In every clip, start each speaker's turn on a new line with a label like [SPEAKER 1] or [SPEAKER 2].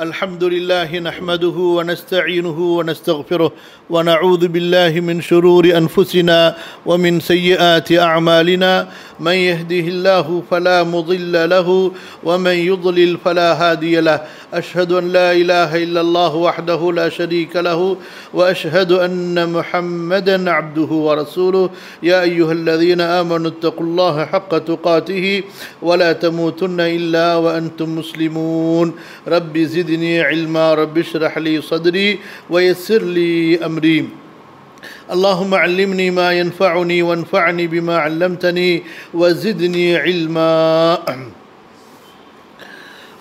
[SPEAKER 1] الحمد لله نحمده ونستعينه ونستغفره ونعوذ بالله من شرور أنفسنا ومن سيئات أعمالنا. من يهده الله فلا مضل له ومن يضلل فلا هادي له. أشهد أن لا إله إلا الله وحده لا شريك له وأشهد أن محمدا عبده ورسوله. يا أيها الذين آمنوا اتقوا الله حق تقاته ولا تموتن إلا وأنتم مسلمون. رب زدني علما رب اشرح لي صدري ويسر لي امري اللهم علمني ما ينفعني وانفعني بما علمتني وزدني علما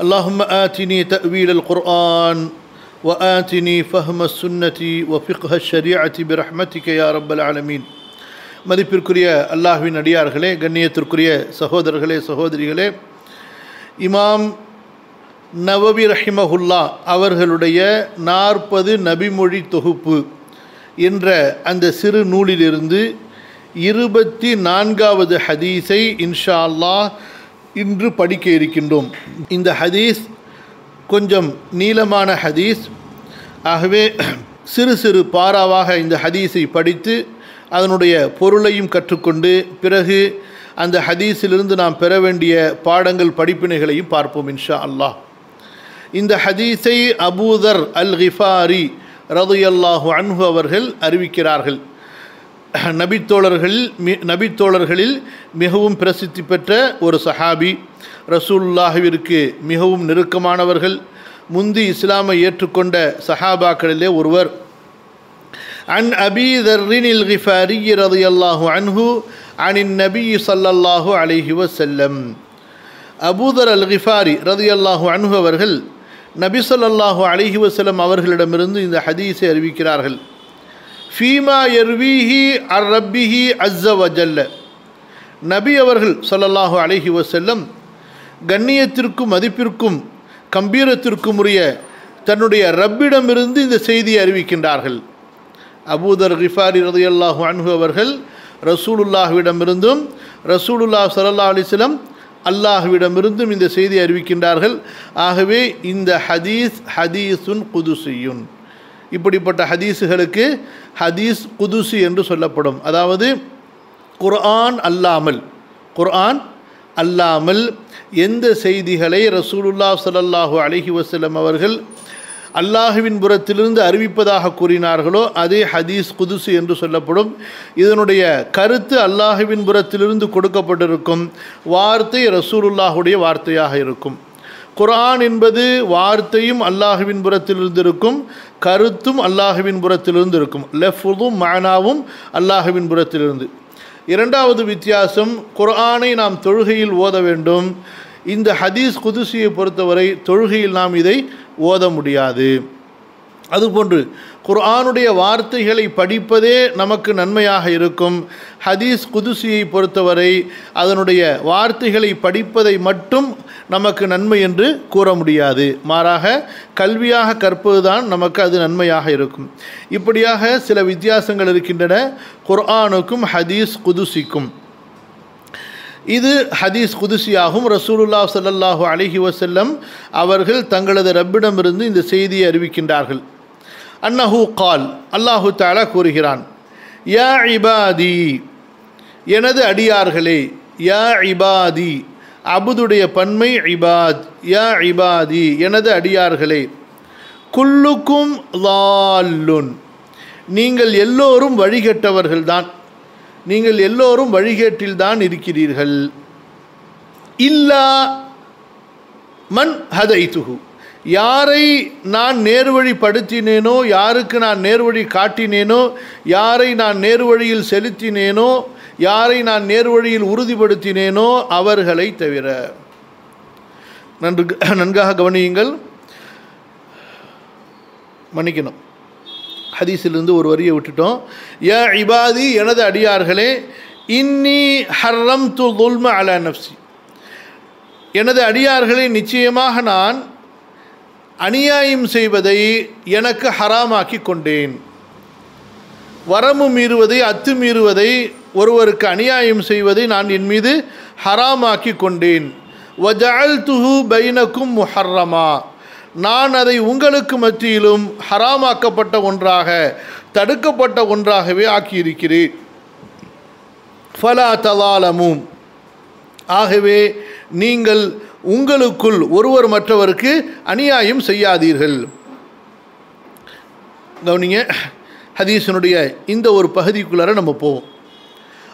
[SPEAKER 1] اللهم آتني تأويل القرآن وآتني فهم السنة وفقه الشريعة برحمتك يا رب العالمين மதிப்பிற்குரிய அல்லாஹ்வின் அடியார்களே கண்ணியத்திற்குரிய சகோதரர்களே சகோதரிகளே இமாம் நவவி ரஹிமஹுல்லா அவர்களுடைய நாற்பது நபிமொழி தொகுப்பு என்ற அந்த சிறு நூலிலிருந்து இருபத்தி நான்காவது ஹதீஸை இன்ஷா அல்லாஹ் இன்று படிக்க இருக்கின்றோம். இந்த ஹதீஸ் கொஞ்சம் நீளமான ஹதீஸ். ஆகவே சிறு சிறு பாராவாக இந்த ஹதீஸை படித்து அதனுடைய பொருளையும் கற்றுக்கொண்டு பிறகு அந்த ஹதீஸிலிருந்து நாம் பெற வேண்டிய பாடங்கள் படிப்பினைகளையும் பார்ப்போம் இன்ஷா அல்லாஹ். இந்த ஹதீஸை அபூதர் அல் கிஃபாரி ரதுயல்லாஹு அன்ஹு அவர்கள் அறிவிக்கிறார்கள். நபித்தோழர்களில் மி நபித்தோழர்களில் மிகவும் பிரசித்தி பெற்ற ஒரு சஹாபி ரசூல்லாஹுவிற்கு மிகவும் நெருக்கமானவர்கள் முந்தி இஸ்லாமை ஏற்றுக்கொண்ட சஹாபாக்களிலே ஒருவர். அன் அபி தர்ரினில் கிஃபாரி ரதியல்லாஹு அன்ஹு அனின் நபி சல்லல்லாஹு அலைஹி வசல்லம் அபூதர் அல் கிஃபாரி ரதியல்லாஹு அன்ஹு அவர்கள் நபிசல்லாஹு அலிஹி வசலம் அவர்களிடமிருந்து இந்த ஹதீஸை அறிவிக்கிறார்கள். ஃபீமா எர்வீஹி அர் ரப்பிஹி அஸ்ஸ வஜல்ல. நபி அவர்கள் சொல்லல்லாஹு அலிஹி வசல்லம் கண்ணியத்திற்கும் மதிப்பிற்கும் கம்பீரத்திற்கும் உரிய தன்னுடைய ரப்பிடமிருந்து இந்த செய்தியை அறிவிக்கின்றார்கள். அபூதர் கிஃபாரி ரதையல்லாஹு அன்ஹு அவர்கள் ரசூலுல்லாஹுவிடமிருந்தும் ரசூலுல்லாஹ் சல்லா அலிஸ்லம் அல்லாஹுவிடமிருந்தும் இந்த செய்தி அறிவிக்கின்றார்கள். ஆகவே இந்த ஹதீஸ் ஹதீஸுன் குதுசியுன். இப்படிப்பட்ட ஹதீஸுகளுக்கு ஹதீஸ் குதுசி என்று சொல்லப்படும். அதாவது குர்ஆன் அல்லாமல் குர்ஆன் அல்லாமல் எந்த செய்திகளை ரசூலுல்லா சல்லாஹூ அலஹி வசலம் அவர்கள் அல்லாஹுவின் புறத்திலிருந்து அறிவிப்பதாக கூறினார்களோ அதே ஹதீஸ் குதுசு என்று சொல்லப்படும். இதனுடைய கருத்து அல்லாஹுவின் புறத்திலிருந்து கொடுக்கப்பட்டிருக்கும். வார்த்தை ரசூலுல்லாஹுடைய வார்த்தையாக இருக்கும். குர்ஆன் என்பது வார்த்தையும் அல்லாஹுவின் புறத்திலிருந்து இருக்கும். கருத்தும் அல்லாஹுவின் புறத்திலிருந்து இருக்கும். லெஃபுதும் மானாவும் அல்லாஹுவின் புறத்திலிருந்து. இரண்டாவது வித்தியாசம் குர்ஆனை நாம் தொழுகையில் ஓத வேண்டும். இந்த ஹதீஸ் குதுசியை பொறுத்தவரை தொழுகையில் நாம் இதை ஓத முடியாது. அதுபோன்று குர்ஆனுடைய வார்த்தைகளை படிப்பதே நமக்கு நன்மையாக இருக்கும். ஹதீஸ் குதுசியை பொறுத்தவரை அதனுடைய வார்த்தைகளை படிப்பதை மட்டும் நமக்கு நன்மை என்று கூற முடியாது. மாறாக கல்வியாக கற்பதுதான் நமக்கு அது நன்மையாக இருக்கும். இப்படியாக சில வித்தியாசங்கள் இருக்கின்றன. குர்ஆனுக்கும் ஹதீஸ் குதுசிக்கும். இது ஹதீஸ் குதிசியாகும். ரசூலுல்லா சல்லாஹூ அலஹி வசல்லம் அவர்கள் தங்களது ரப்பிடமிருந்து இந்த செய்தியை அறிவிக்கின்றார்கள். அன்னஹூ கால் அல்லாஹு தாலா கூறுகிறான் யா இபாதி எனது அடியார்களே யா இபாதி அபுதுடைய பன்மை இபாத் யா இபாதி எனது அடியார்களே குல்லுக்கும் லால்லுன் நீங்கள் எல்லோரும் வழிகட்டவர்கள்தான். நீங்கள் எல்லோரும் வழிகேட்டில்தான் இருக்கிறீர்கள். இல்லா மன் ஹதைத்துகு யாரை நான் நேர்வழிப்படுத்தினேனோ யாருக்கு நான் நேர்வழி காட்டினேனோ யாரை நான் நேர்வழியில் செலுத்தினேனோ யாரை நான் நேர்வழியில் உறுதிப்படுத்தினேனோ அவர்களை தவிர. நன்று நன்காக கவனியுங்கள். மன்னிக்கணும். ஹதீஸிலிருந்து ஒரு வரியை விட்டுட்டோம். யா இபாதி எனது அடியார்களே இன்னி ஹர்ரம் து துல்ம அலா நப்சி எனது அடியார்களை நிச்சயமாக நான் அநியாயம் செய்வதை எனக்கு ஹராமாக்கி கொண்டேன். வரம்பு மீறுவதை அத்து மீறுவதை ஒருவருக்கு அநியாயம் செய்வதை நான் என் மீது ஹராமாக்கி கொண்டேன். வஜஅல்துஹு பைனக்கும் முஹர்ரமா. நான் அதை உங்களுக்கு மத்தியிலும் ஹராமாக்கப்பட்ட ஒன்றாக தடுக்கப்பட்ட ஒன்றாகவே ஆக்கியிருக்கிறேன். ஃபலா தலாலமும் ஆகவே நீங்கள் உங்களுக்குள் ஒருவர் மற்றவருக்கு அநியாயம் செய்யாதீர்கள். கவனிங்க ஹதீசனுடைய இந்த ஒரு பகுதிக்குள்ளார நம்ம போவோம்.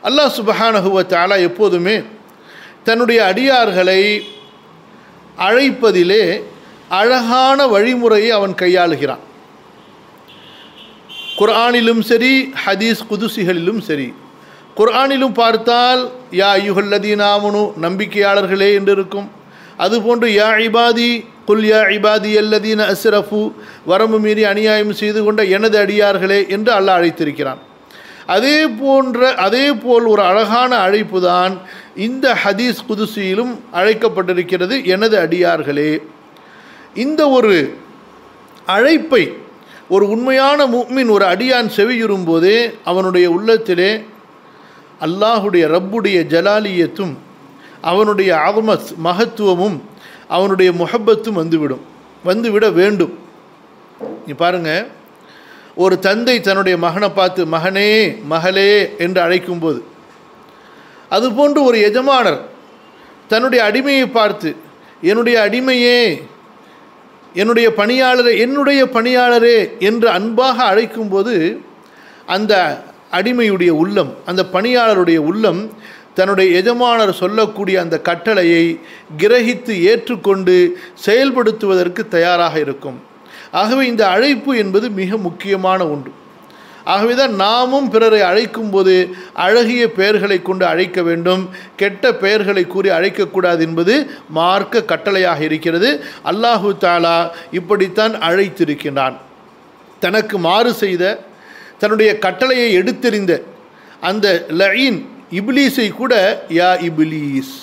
[SPEAKER 1] அல்லாஹ் சுபஹானஹுவ தாலா எப்போதுமே தன்னுடைய அடியார்களை அழைப்பதிலே அழகான வழிமுறையை அவன் கையாளுகிறான். குர்ஆனிலும் சரி ஹதீஸ் குதுசிகளிலும் சரி. குர்ஆனிலும் பார்த்தால் யா யுகல்லதீனாமனு நம்பிக்கையாளர்களே என்று இருக்கும். அதுபோன்று யா இபாதி குல் யா இபாதி அல்லதீன அஸ்ரஃபு வரம்பு மீறி அநியாயம் செய்து கொண்ட எனது அடியார்களே என்று அல்லாஹ் அழைத்திருக்கிறான். அதே போன்ற அதே போல் ஒரு அழகான அழைப்பு தான் இந்த ஹதீஸ் குதுசியிலும் அழைக்கப்பட்டிருக்கிறது எனது அடியார்களே. இந்த ஒரு அழைப்பை ஒரு உண்மையான முக்மின் ஒரு அடியான் செவியுறும் போதே அவனுடைய உள்ளத்திலே அல்லாஹுடைய ரப்புடைய ஜலாலியத்தும் அவனுடைய ஆதமத் மகத்துவமும் அவனுடைய முகப்பத்தும் வந்துவிடும் வந்துவிட வேண்டும். நீ பாருங்க ஒரு தந்தை தன்னுடைய மகனை பார்த்து மகனே மகளே என்று அழைக்கும்போது அதுபோன்று ஒரு எஜமானர் தன்னுடைய அடிமையை பார்த்து என்னுடைய அடிமையே என்னுடைய பணியாளரே என்னுடைய பணியாளரே என்று அன்பாக அழைக்கும்போது அந்த அடிமையுடைய உள்ளம் அந்த பணியாளருடைய உள்ளம் தன்னுடைய எஜமானர் சொல்லக்கூடிய அந்த கட்டளையை கிரகித்து ஏற்றுக்கொண்டு செயல்படுத்துவதற்கு தயாராக இருக்கும். ஆகவே இந்த அழைப்பு என்பது மிக முக்கியமான ஒன்று. ஆகவே தான் நாமும் பிறரை அழைக்கும் போது அழகிய பெயர்களை கொண்டு அழைக்க வேண்டும். கெட்ட பெயர்களை கூறி அழைக்கக்கூடாது என்பது மார்க்க கட்டளையாக இருக்கிறது. அல்லாஹு தாலா இப்படித்தான் அழைத்திருக்கின்றான். தனக்கு மாறு செய்த தன்னுடைய கட்டளையை எடுத்தெறிந்த அந்த லயின் இப்லீஸை கூட யா இபிலீஸ்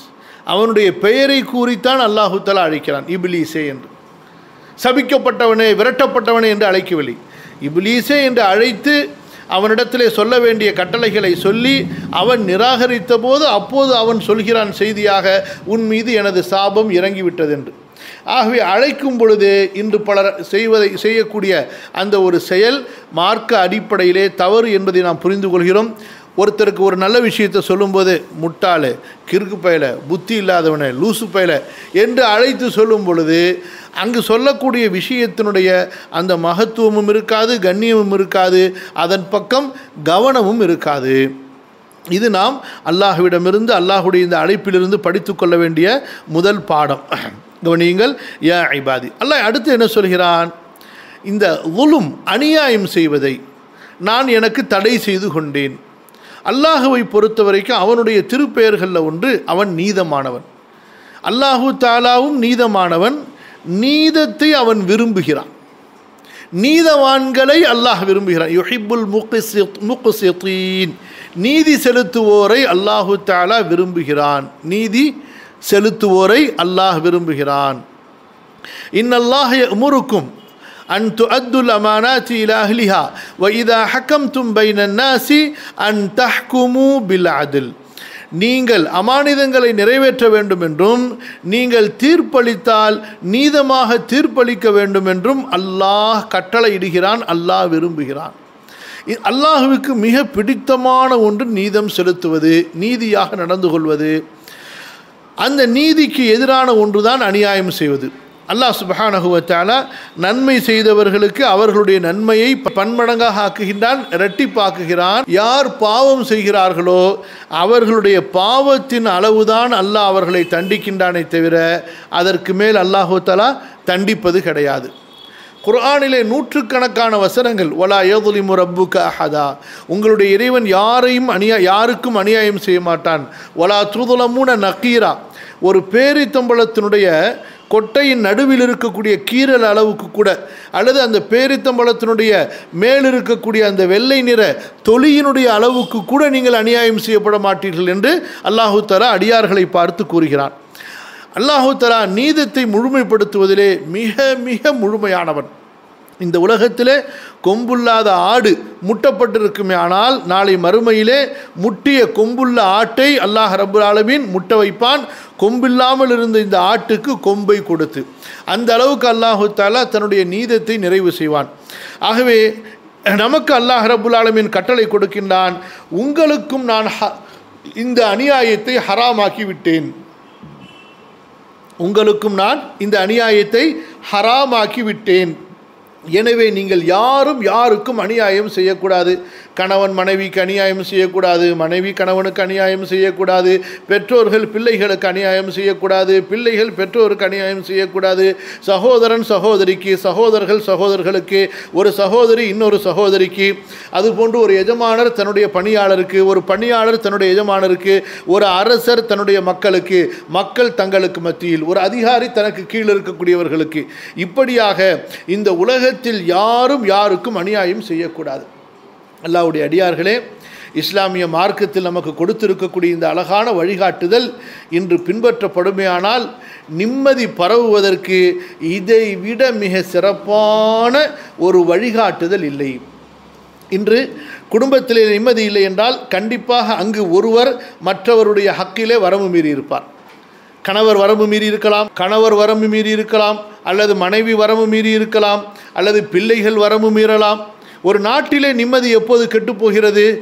[SPEAKER 1] அவனுடைய பெயரை கூறித்தான் அல்லாஹு தாலா அழைக்கிறான் இபிலீஸே என்று. சபிக்கப்பட்டவனே விரட்டப்பட்டவனே என்று அழைக்கவில்லை. இப்லீஸே என்று அழைத்து அவனிடத்திலே சொல்ல வேண்டிய கட்டளைகளை சொல்லி அவன் நிராகரித்த போது அப்போது அவன் சொல்கிறான் செய்தியாக உன் மீது எனது சாபம் இறங்கிவிட்டது என்று ஆகவே அழைக்கும் பொழுது இன்று பலர் செய்வதை செய்யக்கூடிய அந்த ஒரு செயல் மார்க்க அடிப்படையிலே தவறு என்பதை நாம் புரிந்து கொள்கிறோம். ஒருத்தருக்கு ஒரு நல்ல விஷயத்தை சொல்லும்போது முட்டாளு கிறுக்கு பயல புத்தி இல்லாதவனை லூசு பயல என்று அழைத்து சொல்லும் பொழுது அங்கு சொல்லக்கூடிய விஷயத்தினுடைய அந்த மகத்துவமும் இருக்காது கண்ணியமும் இருக்காது அதன் பக்கம் கவனமும் இருக்காது. இது நாம் அல்லாஹுவிடமிருந்து அல்லாஹுடைய இந்த அழைப்பிலிருந்து படித்து கொள்ள வேண்டிய முதல் பாடம். கவனியுங்கள் ஏ ஐபாதி அல்லாஹ் அடுத்து என்ன சொல்கிறான்? இந்த உலும் அநியாயம் செய்வதை நான் எனக்கு தடை செய்து கொண்டேன். அல்லாஹுவை பொறுத்த வரைக்கும் அவனுடைய திருப்பெயர்களில் ஒன்று அவன் நீதமானவன். அல்லாஹு தாலாவும் நீதமானவன். நீதத்தை அவன் விரும்புகிறான். நீதவான்களை அல்லாஹ் விரும்புகிறான். யுஹிபுல் முக்குசித்தீன் நீதி செலுத்துவோரை அல்லாஹு தாலா விரும்புகிறான். நீதி செலுத்துவோரை அல்லாஹ் விரும்புகிறான். இன்னல்லாஹ் முறுக்கும் அன் து அத்துல் அமானாத்தி இலா அஹ்லிஹா வ இதா ஹக்கம் தும் பைன நாசி அன் தஹ்குமு பில் அதில் நீங்கள் அமானிதங்களை நிறைவேற்ற வேண்டும் என்றும் நீங்கள் தீர்ப்பளித்தால் நீதமாக தீர்ப்பளிக்க வேண்டும் என்றும் அல்லாஹ் கட்டளையிடுகிறான் அல்லாஹ் விரும்புகிறான். அல்லாஹுவுக்கு மிக பிடித்தமான ஒன்று நீதம் செலுத்துவது நீதியாக நடந்து கொள்வது. அந்த நீதிக்கு எதிரான ஒன்றுதான் அநியாயம் செய்வது. அல்லாஹ் சுபஹானகுவத்தாலா நன்மை செய்தவர்களுக்கு அவர்களுடைய நன்மையை பன்மடங்காக ஆக்குகின்றான் இரட்டிப்பாக்குகிறான். யார் பாவம் செய்கிறார்களோ அவர்களுடைய பாவத்தின் அளவுதான் அல்லாஹ் அவர்களை தண்டிக்கின்றானே தவிர அதற்கு மேல் அல்லாஹுத்தாலா தண்டிப்பது கிடையாது. குர்ஆனிலே நூற்றுக்கணக்கான வசனங்கள் ஒலா ஏதுலிமு ரப்புக்கு அஹதா. உங்களுடைய இறைவன் யாரையும் அநியா யாருக்கும் அநியாயம் செய்ய மாட்டான். ஒலா தூதுலமுன நக்கீரா ஒரு பேரித்தம்பளத்தினுடைய கொட்டையின் நடுவில் இருக்கக்கூடிய கீரல் அளவுக்கு கூட அல்லது அந்த பேரித்தம்பளத்தினுடைய மேல் இருக்கக்கூடிய அந்த வெள்ளை நிற தொலியினுடைய அளவுக்கு கூட நீங்கள் அநியாயம் செய்யப்பட மாட்டீர்கள் என்று அல்லாஹு தலா அடியார்களை பார்த்து கூறுகிறான். அல்லாஹு தலா நீதத்தை முழுமைப்படுத்துவதிலே மிக மிக முழுமையானவன். இந்த உலகத்திலே கொம்புள்ளாத ஆடு முட்டப்பட்டிருக்குமே ஆனால் நாளை மறுமையிலே முட்டிய கொம்புள்ள ஆட்டை அல்லாஹ் ரபுல் ஆலமீன் முட்ட வைப்பான். கொம்பில்லாமல் இருந்த இந்த ஆட்டுக்கு கொம்பை கொடுத்து. அந்த அளவுக்கு அல்லாஹு தாலா தன்னுடைய நீதத்தை நிறைவு செய்வான். ஆகவே நமக்கு அல்லாஹ் ரபுல் கட்டளை கொடுக்கின்றான் உங்களுக்கும் நான் ஹ- இந்த அநியாயத்தை ஹராமாக்கி விட்டேன். உங்களுக்கும் நான் இந்த அநியாயத்தை ஹராமாக்கி விட்டேன். எனவே நீங்கள் யாரும் யாருக்கும் அநியாயம் செய்யக்கூடாது. கணவன் மனைவிக்கு அநியாயம் செய்யக்கூடாது மனைவி கணவனுக்கு அநியாயம் செய்யக்கூடாது பெற்றோர்கள் பிள்ளைகளுக்கு அநியாயம் செய்யக்கூடாது பிள்ளைகள் பெற்றோருக்கு அநியாயம் செய்யக்கூடாது. சகோதரன் சகோதரிக்கு சகோதரர்கள் சகோதரர்களுக்கு ஒரு சகோதரி இன்னொரு சகோதரிக்கு அதுபோன்று ஒரு எஜமானர் தன்னுடைய பணியாளருக்கு ஒரு பணியாளர் தன்னுடைய எஜமானருக்கு ஒரு அரசர் தன்னுடைய மக்களுக்கு மக்கள் தங்களுக்கு மத்தியில் ஒரு அதிகாரி தனக்கு கீழ் இருக்கக்கூடியவர்களுக்கு. இப்படியாக இந்த உலகத்தில் யாரும் யாருக்கும் அநியாயம் செய்யக்கூடாது. அல்லாவுடைய அடியார்களே இஸ்லாமிய மார்க்கத்தில் நமக்கு கொடுத்திருக்கக்கூடிய இந்த அழகான வழிகாட்டுதல் இன்று பின்பற்றப்படுமையானால் நிம்மதி பரவுவதற்கு இதை விட மிக சிறப்பான ஒரு வழிகாட்டுதல் இல்லை. இன்று குடும்பத்திலே நிம்மதி இல்லை என்றால் கண்டிப்பாக அங்கு ஒருவர் மற்றவருடைய ஹக்கிலே வரம்பு மீறி இருப்பார். கணவர் வரம்பு மீறி இருக்கலாம் கணவர் வரம்பு மீறி இருக்கலாம் அல்லது மனைவி வரம்பு மீறி இருக்கலாம் அல்லது பிள்ளைகள் வரம்பு மீறலாம் ஒரு நாட்டிலே நிம்மதி எப்போது கெட்டுப்போகிறது?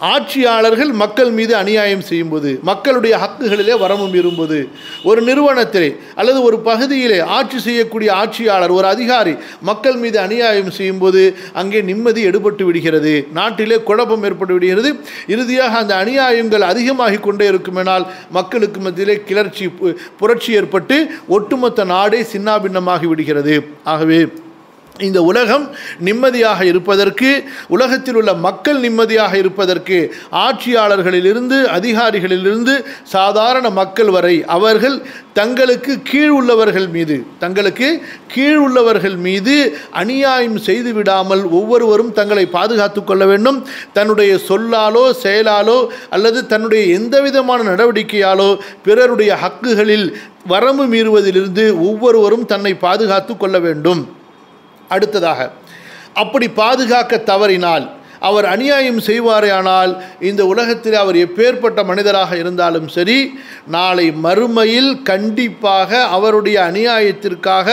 [SPEAKER 1] ஆட்சியாளர்கள் மக்கள் மீது அநியாயம் செய்யும்போது மக்களுடைய ஹக்குகளிலே வரமும் மீறும்போது ஒரு நிறுவனத்திலே அல்லது ஒரு பகுதியிலே ஆட்சி செய்யக்கூடிய ஆட்சியாளர் ஒரு அதிகாரி மக்கள் மீது அநியாயம் செய்யும்போது அங்கே நிம்மதி எடுபட்டு விடுகிறது. நாட்டிலே குழப்பம் ஏற்பட்டு விடுகிறது. இறுதியாக அந்த அநியாயங்கள் அதிகமாகிக் கொண்டே இருக்குமெனால் மக்களுக்கு மத்தியிலே கிளர்ச்சி பு- புரட்சி ஏற்பட்டு ஒட்டுமொத்த நாடே சின்னாபின்னமாகி விடுகிறது. ஆகவே இந்த உலகம் நிம்மதியாக இருப்பதற்கு உலகத்தில் உள்ள மக்கள் நிம்மதியாக இருப்பதற்கு ஆட்சியாளர்களிலிருந்து அதிகாரிகளிலிருந்து சாதாரண மக்கள் வரை அவர்கள் தங்களுக்கு கீழ் உள்ளவர்கள் மீது தங்களுக்கு கீழ் உள்ளவர்கள் மீது அநியாயம் செய்து விடாமல் ஒவ்வொருவரும் தங்களை பாதுகாத்து கொள்ள வேண்டும். தன்னுடைய சொல்லாலோ செயலாலோ அல்லது தன்னுடைய எந்த விதமான நடவடிக்கையாலோ பிறருடைய ஹக்குகளில் வரம்பு மீறுவதிலிருந்து ஒவ்வொருவரும் தன்னை பாதுகாத்து கொள்ள வேண்டும். அடுத்ததாக அப்படி பாதுகாக்க தவறினால் அவர் அநியாயம் செய்வாரேயானால் இந்த உலகத்தில் அவர் எப்பேற்பட்ட மனிதராக இருந்தாலும் சரி நாளை மறுமையில் கண்டிப்பாக அவருடைய அநியாயத்திற்காக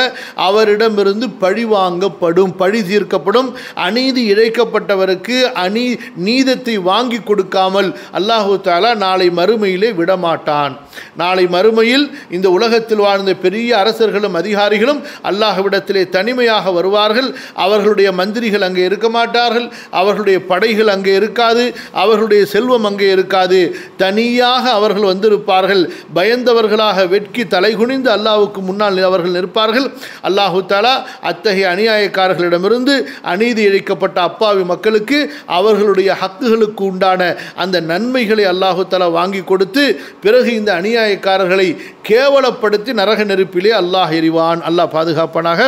[SPEAKER 1] அவரிடமிருந்து பழி வாங்கப்படும் பழி தீர்க்கப்படும். அநீதி இழைக்கப்பட்டவருக்கு அநீ நீதத்தை வாங்கி கொடுக்காமல் அல்லாஹு தாலா நாளை மறுமையிலே விடமாட்டான். நாளை மறுமையில் இந்த உலகத்தில் வாழ்ந்த பெரிய அரசர்களும் அதிகாரிகளும் அல்லாஹ்விடத்திலே தனிமையாக வருவார்கள். அவர்களுடைய மந்திரிகள் அங்கே இருக்க மாட்டார்கள். அவர்களுடைய படைகள் அங்கே இருக்காது அவர்களுடைய செல்வம் அங்கே இருக்காது. தனியாக அவர்கள் வந்திருப்பார்கள். பயந்தவர்களாக வெட்கி தலைகுனிந்து அல்லாவுக்கு முன்னால் அவர்கள் நிற்பார்கள். அல்லாஹு தாலா அத்தகைய அநியாயக்காரர்களிடமிருந்து அநீதி இழைக்கப்பட்ட அப்பாவி மக்களுக்கு அவர்களுடைய ஹக்குகளுக்கு உண்டான அந்த நன்மைகளை அல்லாஹு தலா வாங்கி கொடுத்து பிறகு இந்த அநியாயக்காரர்களை கேவலப்படுத்தி நரக நெருப்பிலே அல்லாஹ் எறிவான் அல்லாஹ் பாதுகாப்பானாக.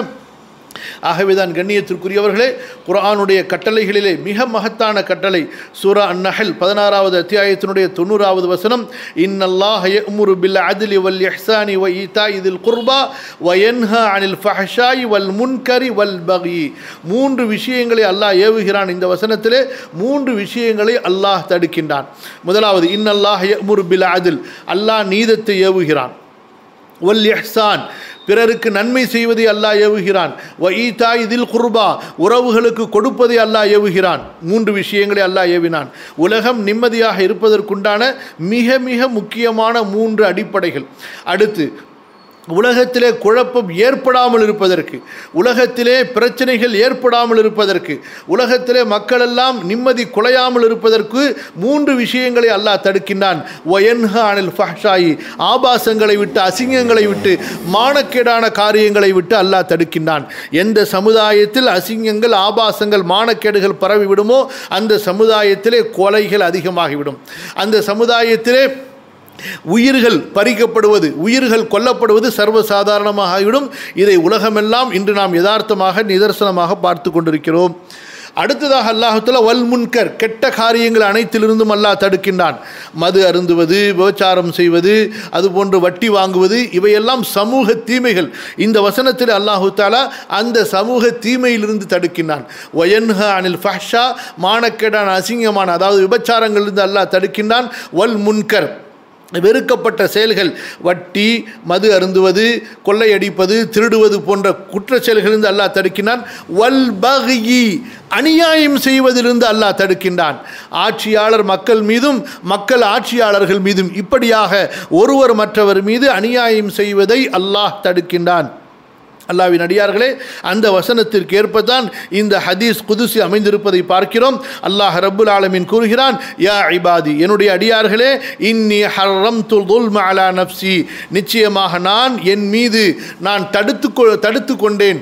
[SPEAKER 1] ஆகவேதான் கண்ணியத்திற்குரியவர்களே குரானுடைய கட்டளைகளிலே மிக மகத்தான கட்டளை சூரா அந்நகல் பதினாறாவது அத்தியாயத்தினுடைய தொண்ணூறாவது வசனம் இன்னல்லாஹ் யஅ்முரு பில் அத்லி வல் இஹ்சானி வ ஈதா இதில் குர்பா வ யன்ஹா அனில் ஃபஹஷாய் வல் முன்கரி வல் பகி மூன்று விஷயங்களை அல்லாஹ் ஏவுகிறான் இந்த வசனத்திலே மூன்று விஷயங்களை அல்லாஹ் தடுக்கின்றான். முதலாவது இன்னல்லாஹ் யஅ்முரு பில் அதில் அல்லாஹ் நீதத்தை ஏவுகிறான். வல் எஹ்சான் பிறருக்கு நன்மை செய்வதை அல்லாஹ் ஏவுகிறான். வ இதில் குர்பா உறவுகளுக்கு கொடுப்பதை அல்லாஹ் ஏவுகிறான். மூன்று விஷயங்களை அல்லாஹ் ஏவினான். உலகம் நிம்மதியாக இருப்பதற்குண்டான மிக மிக முக்கியமான மூன்று அடிப்படைகள். அடுத்து உலகத்திலே குழப்பம் ஏற்படாமல் இருப்பதற்கு உலகத்திலே பிரச்சனைகள் ஏற்படாமல் இருப்பதற்கு உலகத்திலே மக்களெல்லாம் நிம்மதி குலையாமல் இருப்பதற்கு மூன்று விஷயங்களை அல்லாஹ் தடுக்கின்றான். ஒயன்ஹ அனில் ஃபஹ்ஷாயி ஆபாசங்களை விட்டு அசிங்கங்களை விட்டு மானக்கேடான காரியங்களை விட்டு அல்லாஹ் தடுக்கின்றான். எந்த சமுதாயத்தில் அசிங்கங்கள் ஆபாசங்கள் மானக்கேடுகள் பரவி விடுமோ அந்த சமுதாயத்திலே கொலைகள் அதிகமாகிவிடும். அந்த சமுதாயத்திலே உயிர்கள் பறிக்கப்படுவது உயிர்கள் கொல்லப்படுவது சர்வசாதாரணமாக ஆகிவிடும். இதை உலகமெல்லாம் இன்று நாம் யதார்த்தமாக நிதர்சனமாக பார்த்து கொண்டிருக்கிறோம். அடுத்ததாக அல்லாஹுத்தாலா வல் முன்கர் கெட்ட காரியங்கள் அனைத்திலிருந்தும் அல்லாஹ் தடுக்கின்றான். மது அருந்துவது விபச்சாரம் செய்வது அதுபோன்று வட்டி வாங்குவது இவையெல்லாம் சமூக தீமைகள். இந்த வசனத்தில் அல்லாஹு தாலா அந்த சமூக தீமையிலிருந்து தடுக்கின்றான். ஒயன்ஹ அனில் ஃபஹ்ஷா மானக்கேடான அசிங்கமான அதாவது விபச்சாரங்களிலிருந்து அல்லாஹ் தடுக்கின்றான். வல் முன்கர் வெறுக்கப்பட்ட செயல்கள். வட்டி மது அருந்துவது கொள்ளையடிப்பது திருடுவது போன்ற குற்ற செயல்களிலிருந்து அல்லாஹ் தடுக்கின்றான். வல் பகி அநியாயம் செய்வதிலிருந்து அல்லாஹ் தடுக்கின்றான். ஆட்சியாளர் மக்கள் மீதும் மக்கள் ஆட்சியாளர்கள் மீதும் இப்படியாக ஒருவர் மற்றவர் மீது அநியாயம் செய்வதை அல்லாஹ் தடுக்கின்றான். அல்லாவின் அடியார்களே அந்த வசனத்திற்கு ஏற்பதான் இந்த ஹதீஸ் குதுசி அமைந்திருப்பதை பார்க்கிறோம். அல்லாஹ் ரபுல் ஆலமின் கூறுகிறான் யா இபாதி என்னுடைய அடியார்களே இன்னி ஹர்ரம் துல் அலா நப்சி நிச்சயமாக நான் என் மீது நான் தடுத்து தடுத்து கொண்டேன்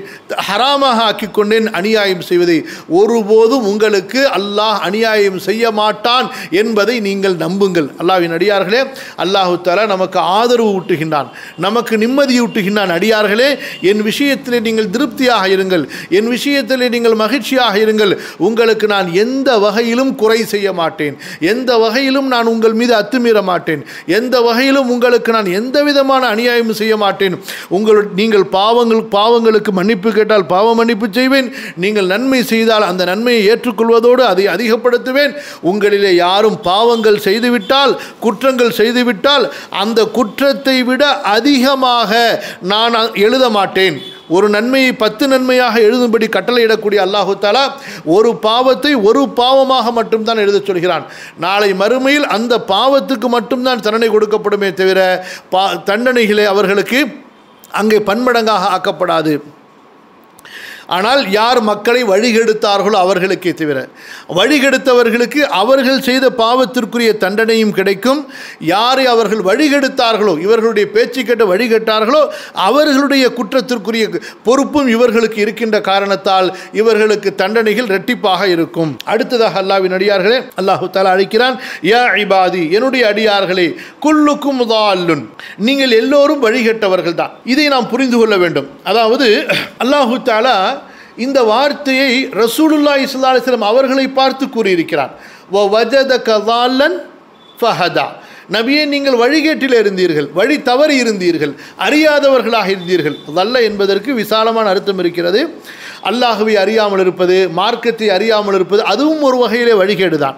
[SPEAKER 1] ஹராமாக ஆக்கி கொண்டேன் அநியாயம் செய்வதை. ஒருபோதும் உங்களுக்கு அல்லாஹ் அநியாயம் செய்ய மாட்டான் என்பதை நீங்கள் நம்புங்கள். அல்லாவின் அடியார்களே அல்லாஹு தாலா நமக்கு ஆதரவு ஊட்டுகின்றான். நமக்கு நிம்மதியூட்டுகின்றான் அடியார்களே. என் விஷயத்திலே நீங்கள் திருப்தியாக இருங்கள். என் விஷயத்திலே நீங்கள் மகிழ்ச்சியாக இருங்கள். உங்களுக்கு நான் எந்த வகையிலும் குறை செய்ய மாட்டேன். எந்த வகையிலும் நான் உங்கள் மீது அத்துமீற மாட்டேன். எந்த வகையிலும் உங்களுக்கு நான் எந்த விதமான அநியாயமும் செய்ய மாட்டேன். உங்கள் நீங்கள் பாவங்கள் பாவங்களுக்கு மன்னிப்பு கேட்டால் பாவ மன்னிப்பு செய்வேன். நீங்கள் நன்மை செய்தால் அந்த நன்மையை ஏற்றுக்கொள்வதோடு அதை அதிகப்படுத்துவேன். உங்களிலே யாரும் பாவங்கள் செய்துவிட்டால் குற்றங்கள் செய்துவிட்டால் அந்த குற்றத்தை விட அதிகமாக நான் எழுத மாட்டேன். ஒரு நன்மையை பத்து நன்மையாக எழுதும்படி கட்டளையிடக்கூடிய அல்லாஹு தாலா ஒரு பாவத்தை ஒரு பாவமாக மட்டும்தான் எழுதச் சொல்கிறான். நாளை மறுமையில் அந்த பாவத்துக்கு மட்டும்தான் தண்டனை கொடுக்கப்படுமே தவிர பா தண்டனைகளை அவர்களுக்கு அங்கே பன்மடங்காக ஆக்கப்படாது. ஆனால் யார் மக்களை வழிகெடுத்தார்களோ அவர்களுக்கே தவிர. வழிகெடுத்தவர்களுக்கு அவர்கள் செய்த பாவத்திற்குரிய தண்டனையும் கிடைக்கும். யாரை அவர்கள் வழிகெடுத்தார்களோ இவர்களுடைய பேச்சு கேட்டு வழிகெட்டார்களோ அவர்களுடைய குற்றத்திற்குரிய பொறுப்பும் இவர்களுக்கு இருக்கின்ற காரணத்தால் இவர்களுக்கு தண்டனைகள் இரட்டிப்பாக இருக்கும். அடுத்ததாக அல்லாவின் அடியார்களே அல்லாஹு தாலா அழைக்கிறான் யா இபாதி என்னுடைய அடியார்களே குல்லுக்கும் முதால்லுன் நீங்கள் எல்லோரும் வழிகெட்டவர்கள் தான் இதை நாம் புரிந்து கொள்ள வேண்டும். அதாவது அல்லாஹு தாலா இந்த வார்த்தையை ரசூலுல்லா இஸ்லா அலிஸ்லாம் அவர்களை பார்த்து கூறியிருக்கிறார். வ வஜத கதாலன் ஃபஹதா. நபியை நீங்கள் வழிகேட்டில் இருந்தீர்கள் வழி தவறி இருந்தீர்கள் அறியாதவர்களாக இருந்தீர்கள். அதல்ல என்பதற்கு விசாலமான அர்த்தம் இருக்கிறது. அல்லாஹுவை அறியாமல் இருப்பது மார்க்கத்தை அறியாமல் இருப்பது அதுவும் ஒரு வகையிலே வழிகேடுதான்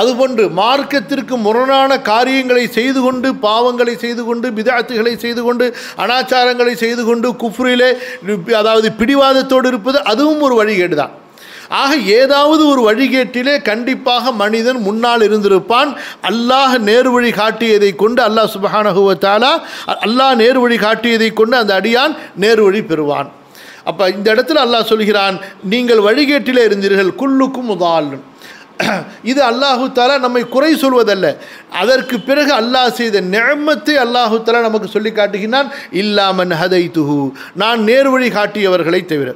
[SPEAKER 1] அதுபோன்று மார்க்கத்திற்கு முரணான காரியங்களை செய்து கொண்டு பாவங்களை செய்து கொண்டு விதாத்துகளை செய்து கொண்டு அனாச்சாரங்களை செய்து கொண்டு குஃப்ரிலே அதாவது பிடிவாதத்தோடு இருப்பது அதுவும் ஒரு வழிகேடு தான். ஆக ஏதாவது ஒரு வழிகேட்டிலே கண்டிப்பாக மனிதன் முன்னால் இருந்திருப்பான். அல்லாஹ் நேர்வழி காட்டியதை கொண்டு அல்லாஹ் சுபஹானகுவத்தாலா அல்லாஹ் அல்லாஹ் நேர்வழி காட்டியதை கொண்டு அந்த அடியான் நேர்வழி பெறுவான். அப்போ இந்த இடத்துல அல்லாஹ் சொல்கிறான் நீங்கள் வழிகேட்டிலே இருந்தீர்கள் குல்லுக்கும் உதாலும் இது அல்லாஹு தாலா நம்மை குறை சொல்வதல்ல. அதற்கு பிறகு அல்லாஹ் செய்த நிழமத்தை அல்லாஹு தாலா நமக்கு சொல்லி காட்டுகிறான் இல்லாமன் ஹதை துஹு நான் நேர்வழி காட்டியவர்களை தவிர.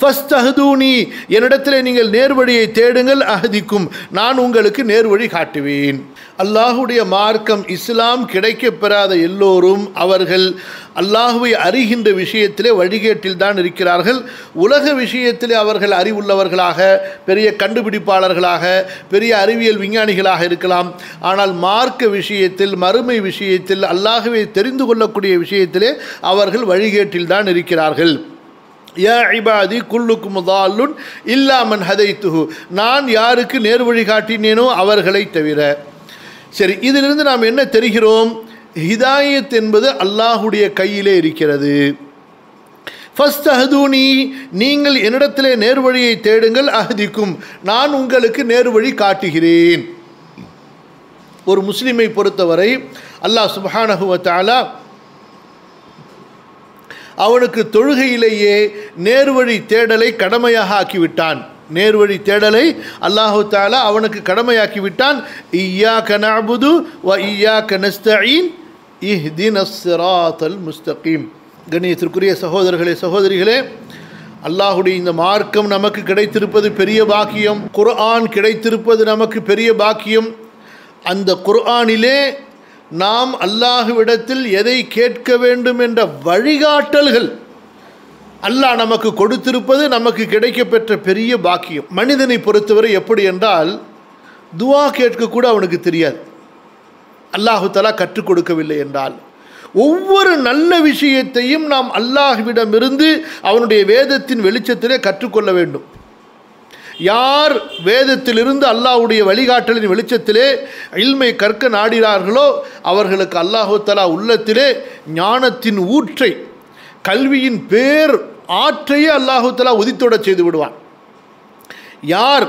[SPEAKER 1] ஃபஸ்ட் அஹதூனி என்னிடத்தில் நீங்கள் நேர்வழியை தேடுங்கள் அகதிக்கும் நான் உங்களுக்கு நேர்வழி காட்டுவேன். அல்லாஹுடைய மார்க்கம் இஸ்லாம் கிடைக்கப்பெறாத எல்லோரும் அவர்கள் அல்லாஹுவை அறிகின்ற விஷயத்திலே வழிகேட்டில் தான் இருக்கிறார்கள். உலக விஷயத்திலே அவர்கள் அறிவுள்ளவர்களாக பெரிய கண்டுபிடிப்பாளர்களாக பெரிய அறிவியல் விஞ்ஞானிகளாக இருக்கலாம். ஆனால் மார்க்க விஷயத்தில் மறுமை விஷயத்தில் அல்லாஹுவை தெரிந்து கொள்ளக்கூடிய விஷயத்திலே அவர்கள் வழிகேட்டில் தான் இருக்கிறார்கள். யா இபாதி குல்லுக்கும் தாலுன் இல்லாமன் ஹதைத்துஹு. நான் யாருக்கு நேர்வழி காட்டினேனோ அவர்களை தவிர. சரி இதிலிருந்து நாம் என்ன தெரிகிறோம்? ஹிதாயத் என்பது அல்லாஹுடைய கையிலே இருக்கிறது. ஃபஸ்ட் அஹதூனி நீங்கள் என்னிடத்திலே நேர்வழியை தேடுங்கள் அஹதிக்கும். நான் உங்களுக்கு நேர்வழி காட்டுகிறேன். ஒரு முஸ்லீமை பொறுத்தவரை அல்லாஹ் சுபஹானஹுவ தாலா அவனுக்கு தொழுகையிலேயே நேர்வழி தேடலை கடமையாக ஆக்கிவிட்டான். நேர்வழி தேடலை அல்லாஹு தாலா அவனுக்கு கடமையாக்கி விட்டான். ஐயா கனபுது வ ஐயா கனஸ்தீன் இஹ்தின் அஸ்ராத்தல் முஸ்தகீம். கணியத்திற்குரிய சகோதரர்களே சகோதரிகளே அல்லாஹுடைய இந்த மார்க்கம் நமக்கு கிடைத்திருப்பது பெரிய பாக்கியம். குர்ஆன் கிடைத்திருப்பது நமக்கு பெரிய பாக்கியம். அந்த குர்ஆனிலே நாம் அல்லாஹுவிடத்தில் எதை கேட்க வேண்டும் என்ற வழிகாட்டல்கள் அல்லாஹ் நமக்கு கொடுத்திருப்பது நமக்கு கிடைக்கப்பெற்ற பெரிய பாக்கியம். மனிதனை பொறுத்தவரை எப்படி என்றால் துவா கேட்க கூட அவனுக்கு தெரியாது. அல்லாஹு தலா கற்றுக் கொடுக்கவில்லை என்றால். ஒவ்வொரு நல்ல விஷயத்தையும் நாம் அல்லாஹ்விடமிருந்து அவனுடைய வேதத்தின் வெளிச்சத்திலே கற்றுக்கொள்ள வேண்டும். யார் வேதத்திலிருந்து அல்லாஹ்வுடைய வழிகாட்டலின் வெளிச்சத்திலே இல்மை கற்க நாடினார்களோ அவர்களுக்கு அல்லாஹுத்தலா உள்ளத்திலே ஞானத்தின் ஊற்றை கல்வியின் பேர் ஆற்றையே அல்லாஹுத்தலா உதித்தோட செய்து விடுவான். யார்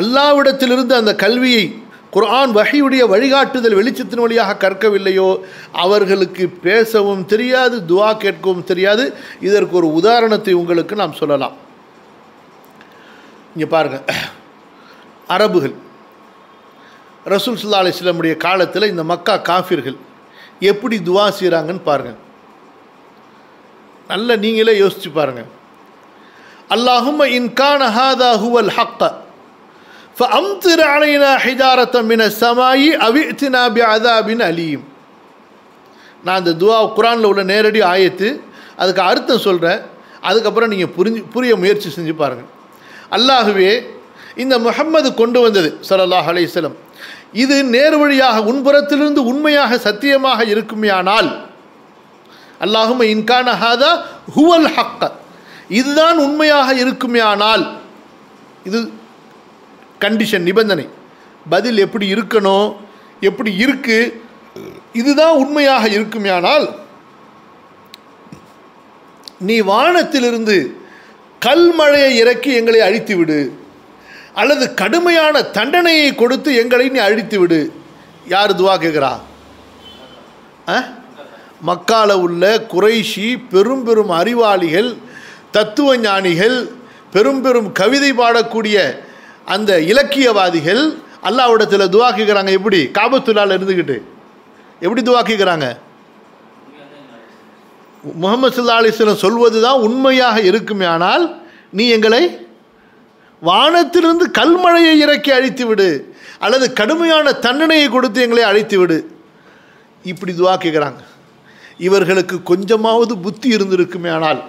[SPEAKER 1] அல்லாவிடத்திலிருந்து அந்த கல்வியை குர்ஆன் வகையுடைய வழிகாட்டுதல் வெளிச்சத்தின் வழியாக கற்கவில்லையோ அவர்களுக்கு பேசவும் தெரியாது துவா கேட்கவும் தெரியாது. இதற்கு ஒரு உதாரணத்தை உங்களுக்கு நாம் சொல்லலாம். இங்கே பாருங்க அரபுகள் ரசூல் சுல்லா அலிஸ்லமுடைய காலத்தில் இந்த மக்கா காஃபிர்கள் எப்படி துவா செய்கிறாங்கன்னு பாருங்கள் நல்ல நீங்களே யோசிச்சு பாருங்க அல்லாஹும்ம இன்கான ஹாதா ஹுவல் ஹக்க فأمطر علينا حجارة من السماء أو ائتنا بعذاب أليم நான் அந்த துவா குரானில் உள்ள நேரடி ஆயத்து அதுக்கு அர்த்தம் சொல்கிறேன் அதுக்கப்புறம் நீங்கள் புரிஞ்சு புரிய முயற்சி செஞ்சு பாருங்கள் அல்லாஹுவே இந்த முஹம்மது கொண்டு வந்தது ஸல்லல்லாஹு அலைஹி இது நேர்வழியாக உன்புறத்திலிருந்து உண்மையாக சத்தியமாக இருக்குமேயானால் அல்லாஹும இன்கான ஹாதா ஹுவல் ஹக்க. இதுதான் உண்மையாக இருக்குமேயானால் இது கண்டிஷன் நிபந்தனை. பதில் எப்படி இருக்கணும் எப்படி இருக்கு இதுதான் உண்மையாக இருக்குமேயானால் நீ வானத்திலிருந்து கல்மழையை இறக்கி எங்களை அழித்து விடு அல்லது கடுமையான தண்டனையை கொடுத்து எங்களை நீ அழித்து விடு யார் துவா கேட்குறா? ஆ? மக்கால உள்ள குறைஷி பெரும் பெரும் அறிவாளிகள் தத்துவ ஞானிகள் பெரும் பெரும் கவிதை பாடக்கூடிய அந்த இலக்கியவாதிகள் அல்லாவிடத்தில் துவாக்கிக்கிறாங்க எப்படி? காபத்துல்லால் இருந்துக்கிட்டு எப்படி துவாக்கிக்கிறாங்க முகமது சுல்லா அலிஸ்லம் சொல்வது தான் உண்மையாக இருக்குமே ஆனால் நீ எங்களை வானத்திலிருந்து கல்மழையை இறக்கி அழித்து விடு அல்லது கடுமையான தண்டனையை கொடுத்து எங்களை அழித்து விடு இப்படி துவா கேட்குறாங்க இவர்களுக்கு கொஞ்சமாவது புத்தி இருந்திருக்குமே ஆனால்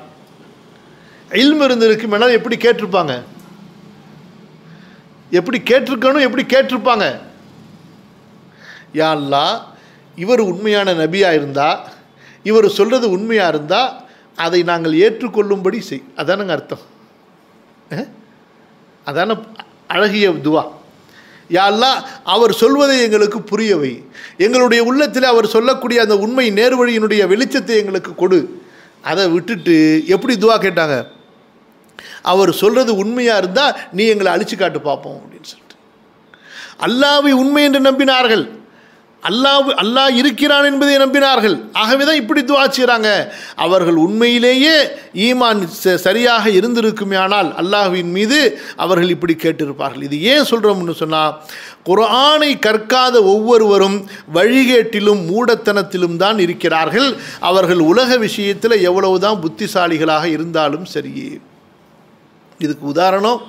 [SPEAKER 1] இல்மு இருந்திருக்குமே ஆனால் எப்படி கேட்டிருப்பாங்க? எப்படி கேட்டிருக்கணும் எப்படி கேட்டிருப்பாங்க? யா இவர் உண்மையான நபியாக இருந்தால் இவர் சொல்கிறது உண்மையாக இருந்தால் அதை நாங்கள் ஏற்றுக்கொள்ளும்படி செய். அதானங்க அர்த்தம். அதான அழகிய துவா. யாரெல்லாம் அவர் சொல்வதை எங்களுக்கு புரியவை எங்களுடைய உள்ளத்தில் அவர் சொல்லக்கூடிய அந்த உண்மை நேர்வழியினுடைய வெளிச்சத்தை எங்களுக்கு கொடு. அதை விட்டுட்டு எப்படி துவா கேட்டாங்க? அவர் சொல்கிறது உண்மையாக இருந்தால் நீ எங்களை அழிச்சு காட்டு பார்ப்போம் அப்படின்னு சொல்லிட்டு. அல்லாவை உண்மை என்று நம்பினார்கள். அல்லாஹ் அல்லாஹ் இருக்கிறான் என்பதை நம்பினார்கள். ஆகவே தான் இப்படி துவா செய்கிறாங்க அவர்கள் உண்மையிலேயே ஈமான் ச- சரியாக இருந்திருக்குமே ஆனால் அல்லாஹ்வின் மீது அவர்கள் இப்படி கேட்டிருப்பார்கள். இது ஏன் சொல்கிறோம்னு சொன்னால் குரானை கற்காத ஒவ்வொருவரும் வழிகேட்டிலும் மூடத்தனத்திலும் தான் இருக்கிறார்கள். அவர்கள் உலக விஷயத்தில் எவ்வளவுதான் புத்திசாலிகளாக இருந்தாலும் சரியே இதுக்கு உதாரணம்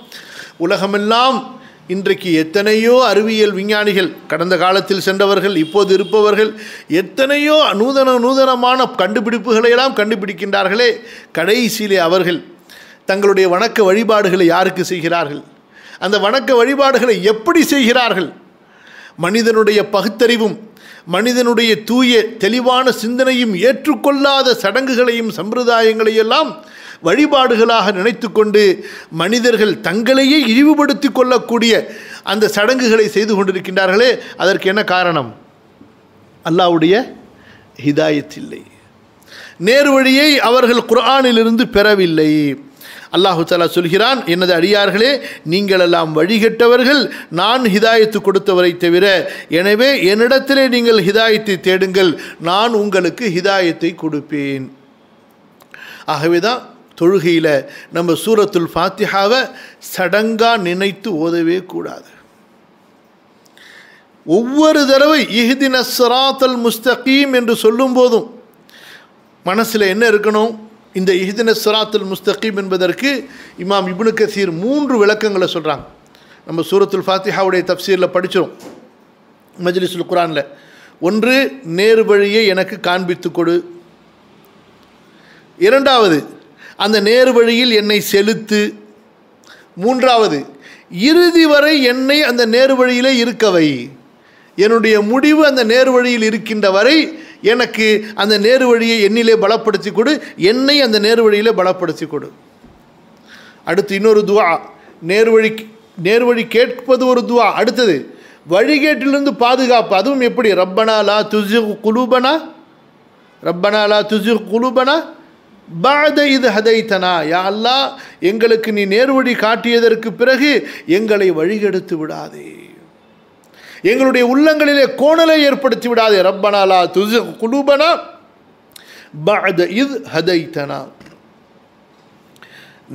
[SPEAKER 1] உலகமெல்லாம் இன்றைக்கு எத்தனையோ அறிவியல் விஞ்ஞானிகள் கடந்த காலத்தில் சென்றவர்கள் இப்போது இருப்பவர்கள் எத்தனையோ நூதன நூதனமான கண்டுபிடிப்புகளை எல்லாம் கண்டுபிடிக்கின்றார்களே. கடைசியிலே அவர்கள் தங்களுடைய வணக்க வழிபாடுகளை யாருக்கு செய்கிறார்கள்? அந்த வணக்க வழிபாடுகளை எப்படி செய்கிறார்கள்? மனிதனுடைய பகுத்தறிவும் மனிதனுடைய தூய தெளிவான சிந்தனையும் ஏற்றுக்கொள்ளாத சடங்குகளையும் சம்பிரதாயங்களையும் வழிபாடுகளாக வழிபாடுகளாக நினைத்துக்கொண்டு மனிதர்கள் தங்களையே இழிவுபடுத்தி கொள்ளக்கூடிய அந்த சடங்குகளை செய்து கொண்டிருக்கின்றார்களே அதற்கு என்ன காரணம்? அல்லாஹ்வுடைய ஹிதாயத் இல்லை நேர்வழியை அவர்கள் குர்ஆனிலிருந்து பெறவில்லை. அல்லாஹு தாலா சொல்கிறான் எனது அடியார்களே நீங்கள் எல்லாம் வழிகட்டவர்கள் நான் ஹிதாயத்து கொடுத்தவரை தவிர எனவே என்னிடத்திலே நீங்கள் ஹிதாயத்தை தேடுங்கள் நான் உங்களுக்கு ஹிதாயத்தை கொடுப்பேன். ஆகவே தான் தொழுகையில் நம்ம சூரத்துல் ஃபாத்திஹாவை சடங்காக நினைத்து ஓதவே கூடாது. ஒவ்வொரு தடவை இஹ்தின சராத்தல் முஸ்தகீம் என்று சொல்லும் போதும் மனசில் என்ன இருக்கணும்? இந்த இஹ்தின சிராத்துல் முஸ்தகீம் என்பதற்கு இமாம் இபுனு கசீர் மூன்று விளக்கங்களை சொல்கிறாங்க நம்ம சூரத்துல் ஃபாத்திஹாவுடைய தப்சீரில் படித்தோம் மஜ்லிசுல் குரானில் ஒன்று நேர் வழியை எனக்கு காண்பித்து கொடு. இரண்டாவது அந்த நேர் வழியில் என்னை செலுத்து. மூன்றாவது இறுதி வரை என்னை அந்த நேர் வழியிலே இருக்கவை என்னுடைய முடிவு அந்த நேர் வழியில் இருக்கின்ற வரை எனக்கு அந்த நேர் வழியை என்னிலே பலப்படுத்தி கொடு என்னை அந்த நேர் வழியிலே பலப்படுத்தி கொடு. அடுத்து இன்னொரு துவா நேர்வழி நேர்வழி கேட்பது ஒரு துவா. அடுத்தது வழிகேட்டிலிருந்து பாதுகாப்பு. அதுவும் எப்படி? ரப்பனா லா துசு குலூபனா? ரப்பனா லா துசு குலூபனா? பாத இது ஹதைத்தனா? யா அல்லா எங்களுக்கு நீ நேர்வழி காட்டியதற்கு பிறகு எங்களை வழிகெடுத்து விடாதே. எங்களுடைய உள்ளங்களிலே கோணலை ஏற்படுத்தி விடாதே. ரப்பனாலா துசு குலூபனா? பாத இது ஹதைத்தனா?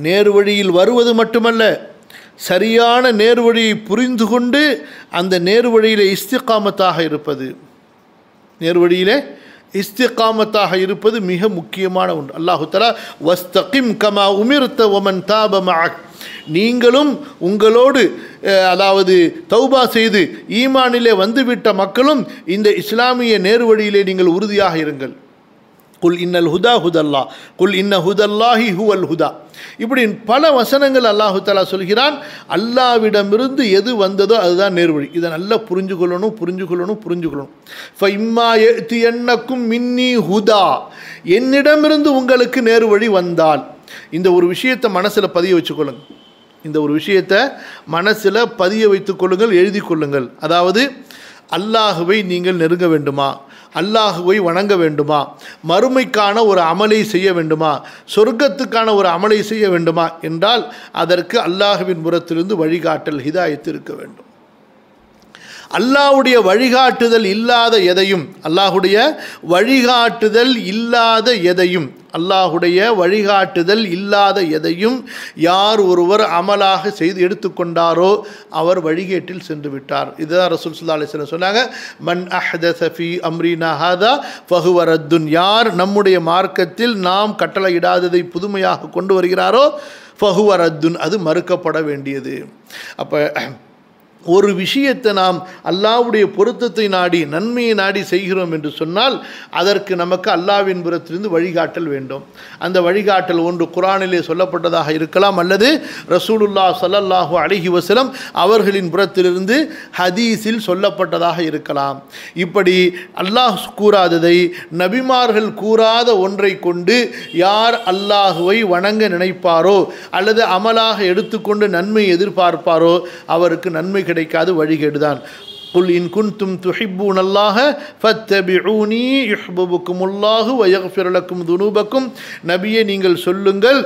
[SPEAKER 1] நேர்வழியில் வருவது மட்டுமல்ல சரியான நேர்வழியை புரிந்து கொண்டு அந்த நேர்வழியிலே இஸ்திகாமத்தாக இருப்பது. நேர்வழியிலே இஸ்திகாமத்தாக இருப்பது மிக முக்கியமான ஒன்று. அல்லாஹுத்தலா வஸ்தகிம் கமா உமிர்த்த ஒமன் தாப நீங்களும் உங்களோடு அதாவது தௌபா செய்து ஈமானிலே வந்துவிட்ட மக்களும் இந்த இஸ்லாமிய நேர்வழியிலே நீங்கள் உறுதியாக இருங்கள். குல் இன்னல் ஹுதா ஹுதல்லா குல் இன்ன ஹுதல்லாஹி ஹுவல் ஹுதா. இப்படி பல வசனங்கள் அல்லாஹு தஆலா சொல்கிறான் அல்லாவிடமிருந்து எது வந்ததோ அதுதான் நேர்வழி. இதை நல்லா புரிஞ்சு கொள்ளணும் புரிஞ்சு கொள்ளணும் புரிஞ்சு கொள்ளணும் ஃப இம்மா எழுத்து எண்ணக்கும் மின்னி ஹுதா. என்னிடமிருந்து உங்களுக்கு நேர்வழி வந்தால். இந்த ஒரு விஷயத்தை மனசில் பதிய வச்சுக்கொள்ளுங்க இந்த ஒரு விஷயத்தை மனசில் பதிய வைத்துக் கொள்ளுங்கள் எழுதி கொள்ளுங்கள். அதாவது அல்லாஹுவை நீங்கள் நெருங்க வேண்டுமா? அல்லாஹுவை வணங்க வேண்டுமா? மறுமைக்கான ஒரு அமலை செய்ய வேண்டுமா? சொர்க்கத்துக்கான ஒரு அமலை செய்ய வேண்டுமா? என்றால் அதற்கு அல்லாஹுவின் புறத்திலிருந்து வழிகாட்டல் ஹிதாயத்து இருக்க வேண்டும். அல்லாஹ்வுடைய வழிகாட்டுதல் இல்லாத எதையும் அல்லாஹுடைய வழிகாட்டுதல் இல்லாத எதையும் அல்லாஹுடைய வழிகாட்டுதல் இல்லாத எதையும் யார் ஒருவர் அமலாக செய்து எடுத்துக்கொண்டாரோ அவர் வழிகேட்டில் சென்று விட்டார். இதுதான் ரசூல் சுல்லா அலிஸ்லாம் சொன்னாங்க மன் அஹத சஃபி அம்ரினா ஹாதா ஃபஹுவரத்துன் யார் நம்முடைய மார்க்கத்தில் நாம் கட்டளையிடாததை புதுமையாக கொண்டு வருகிறாரோ ஃபஹுவரத்துன் அது மறுக்கப்பட வேண்டியது. அப்போ ஒரு விஷயத்தை நாம் அல்லாவுடைய பொருத்தத்தை நாடி நன்மையை நாடி செய்கிறோம் என்று சொன்னால் அதற்கு நமக்கு அல்லாவின் புறத்திலிருந்து வழிகாட்டல் வேண்டும். அந்த வழிகாட்டல் ஒன்று குரானிலே சொல்லப்பட்டதாக இருக்கலாம் அல்லது ரசூலுல்லா சல்லல்லாஹு அலைஹி வசலம் அவர்களின் புறத்திலிருந்து ஹதீஸில் சொல்லப்பட்டதாக இருக்கலாம். இப்படி அல்லாஹ் கூறாததை நபிமார்கள் கூறாத ஒன்றை கொண்டு யார் அல்லாஹுவை வணங்க நினைப்பாரோ அல்லது அமலாக எடுத்துக்கொண்டு நன்மை எதிர்பார்ப்பாரோ அவருக்கு நன்மை கிடைக்காது வழிகேடுதான். குல் இன் குன்தும் துஹிப்பூன் அல்லாஹ ஃபத்தபிஊனி யுஹ்புபுக்கும் அல்லாஹு வயஃபிரலக்கும் துனூபக்கும் நபியே நீங்கள் சொல்லுங்கள்.